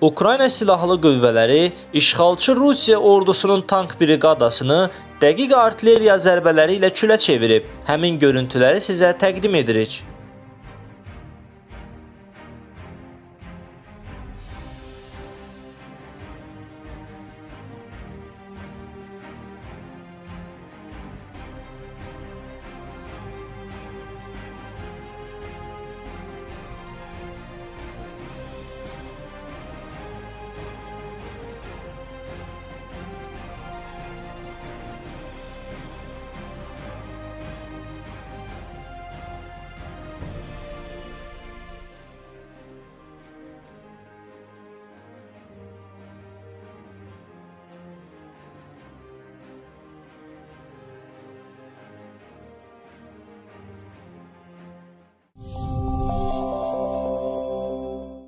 Ukrayna Silahlı Qüvvələri işğalçı Rusiya ordusunun tank briqadasını dəqiq artilleriya zərbələri ilə külə çevirib. Həmin görüntüləri sizə təqdim edirik.